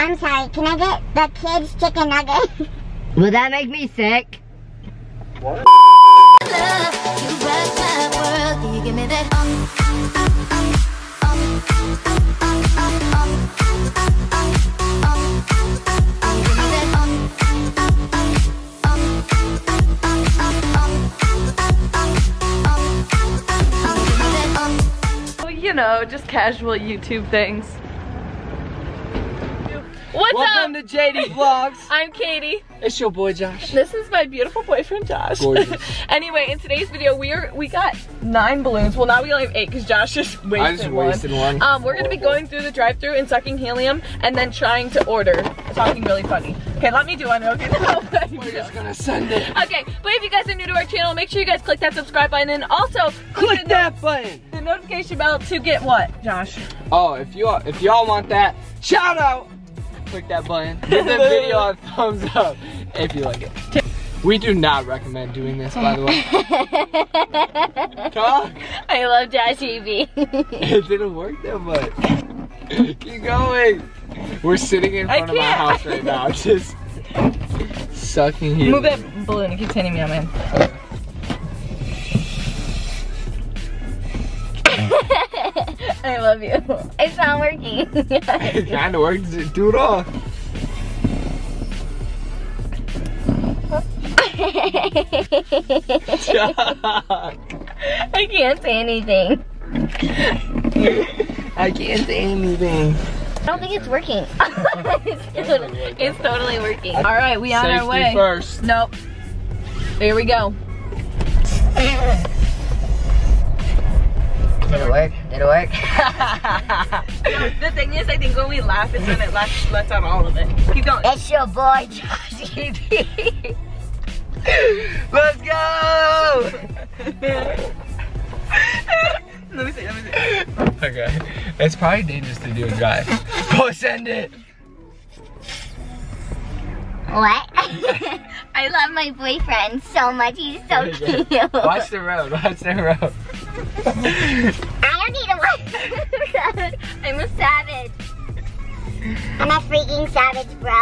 I'm sorry, can I get the kids chicken nugget? Will that make me sick? What? you know, just casual YouTube things. What's Welcome up? to Jatie Vlogs. I'm Katie. It's your boy Josh. This is my beautiful boyfriend Josh. Gorgeous. anyway, in today's video, we are we got nine balloons. Well, now we only have eight because Josh just wasted one. I just wasted one. Um, we're gonna be going through the drive-through and sucking helium, and then trying to order. Talking really funny. Okay, let me do one. Okay, We're just gonna send it. Okay, but if you guys are new to our channel, make sure you guys click that subscribe button and also Click the, that button. the notification bell to get what, Josh? Oh, if you all, if y'all want that, shout out. Click that button. Give the video a thumbs up if you like it. We do not recommend doing this, by the way. Talk. I love Josh TV. It didn't work that much. Keep going. We're sitting in front of my house right now, just sucking here. Move that balloon. It keeps hitting me on my I love you. it's not working. It kind of works. Do it all. I can't say anything. I can't say anything. I don't think it's working. it's, totally, it's totally working. All right, we on Safety our way. first. Nope. Here we go. Did it work? Did it work? the thing is, I think when we laugh, it's when it lets, lets out all of it. Keep going. it's your boy, Josh TV. Let's go! let me see. Let me see. Okay. It's probably dangerous to do a drive. Go send it. What? I love my boyfriend so much. He's so cute. Watch the road. Watch the road. I'm a savage. I'm a freaking savage, bro.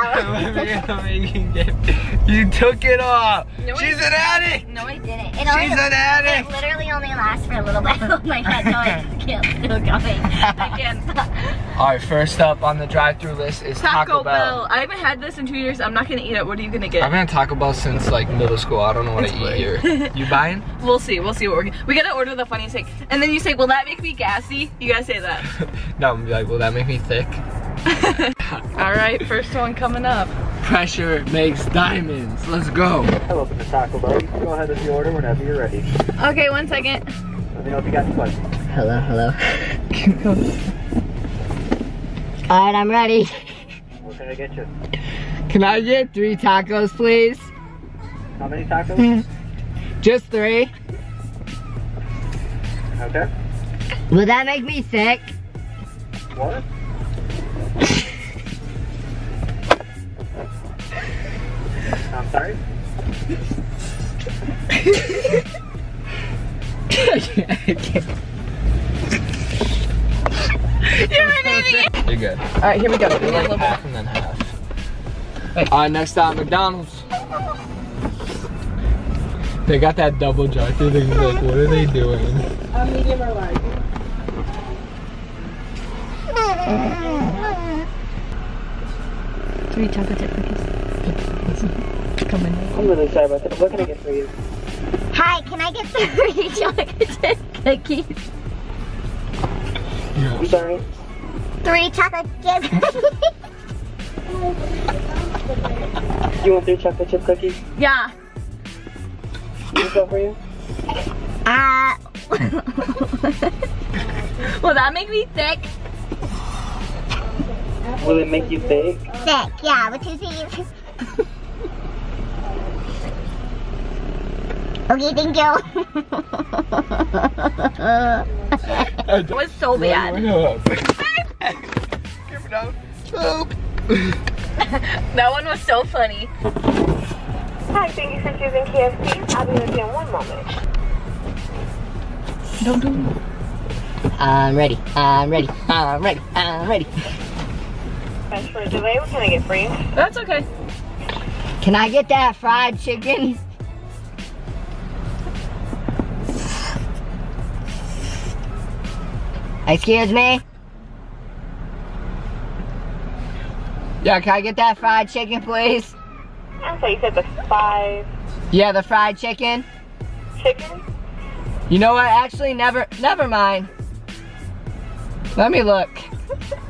you took it off. No, She's an addict. No, I didn't. It only, She's an addict. it literally only lasts for a little bit. Oh my god, no, I just can't still going. I can't stop. All right. First up on the drive-through list is Taco, Bell. I haven't had this in two years. I'm not gonna eat it. What are you gonna get? I've been at Taco Bell since like middle school. I don't know what It's to eat fine. here. You buying? We'll see. We'll see what we're gonna. We gotta order the funniest thing. And then you say, "Will that make me gassy?" You gotta say that. no, I'm gonna be like, will that make me thick? All right, first one coming up. Pressure makes diamonds. Let's go. Welcome to Taco Bell. You can go ahead with the order whenever you're ready. Okay, one second. Let me know if you got any questions. Hello, hello. Alright, I'm ready. What can I get you? Can I get three tacos, please? How many tacos? Just three. Okay. Will that make me sick? What? I'm sorry? You're good. All right, here we go. Give me a little bit. half and then half. All right, uh, next stop, McDonald's. They got that double drive-through thing. Like, what are they doing? A medium or large? Three chocolate chip cookies. Coming. I'm really sorry about that. What can I get for you? Hi, can I get three chocolate chip cookies? I'm sorry. Three chocolate chip cookies. You want three chocolate chip cookies? Yeah. What's that for you? Uh, Will that make me thick? Will it make you big? sick, yeah, with two C's. okay, thank you. that was so bad. Give it out. That one was so funny. Hi, thank you for choosing KFC. I'll be with you in one moment. Don't do it. I'm ready. I'm ready. I'm ready. I'm ready. That's for a delay. What can I get for you? That's okay. Can I get that fried chicken? Excuse me? Yeah, can I get that fried chicken, please? I'm sorry, you said the five Yeah, the fried chicken. chicken? You know what? Actually, never, never mind. Let me look.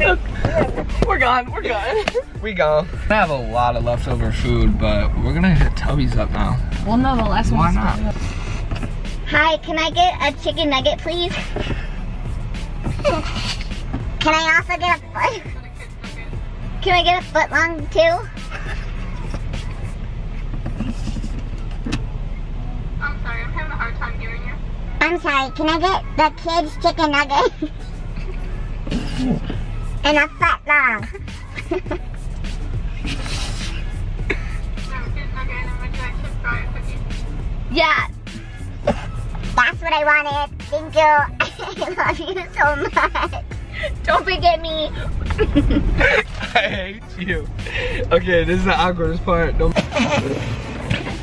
We're gone. We're gone. We go. I have a lot of leftover food, but we're gonna hit Tubby's up now. well, no, the last Why one's not? Hi, can I get a chicken nugget, please? Can I also get a foot? Can I get a foot long too? I'm sorry, I'm having a hard time hearing you. I'm sorry, can I get the kids chicken nugget? And a foot long. Yeah. That's what I wanted. Thank you. I love you so much. Don't forget me. I hate you. Okay, this is the awkwardest part. Don't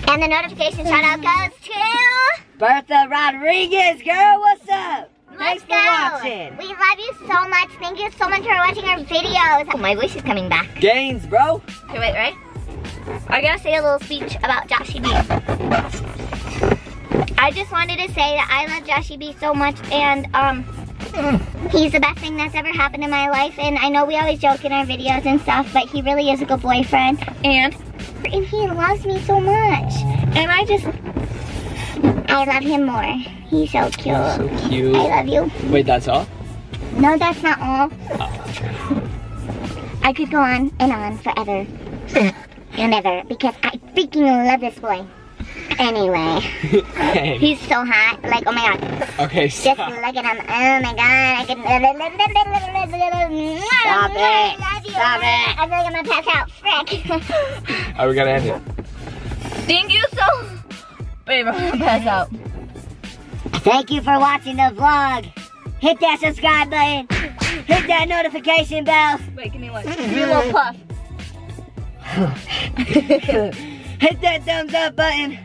And the notification shout out goes to Bertha Rodriguez, girl, what's up? Let's Thanks for go. watching. We love you so much. Thank you so much for watching our videos. Oh, my voice is coming back. Gains, bro. Okay, wait, right? I gotta say a little speech about Joshy B. I just wanted to say that I love Joshy B so much and um he's the best thing that's ever happened in my life and I know we always joke in our videos and stuff, but he really is a good boyfriend and and he loves me so much. And I just I love him more. He's so cute. so cute. I love you. Wait, that's all? No, that's not all. Oh, I could go on and on forever and ever because I freaking love this boy. Anyway, Hey. he's so hot. Like, oh my god. Okay, Just stop. look at him. Oh my god. I can. Stop it. I love you. Stop it. I feel like I'm gonna pass out. Frick. Are we gonna end it? Thank you so. Babe, I'm gonna pass out. Thank you for watching the vlog. Hit that subscribe button. Hit that notification bell. Wait, give me one. Give me a little puff. Hit that thumbs up button.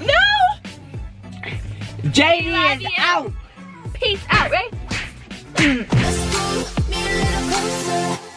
No! Jatie love is you. out. Peace out, right?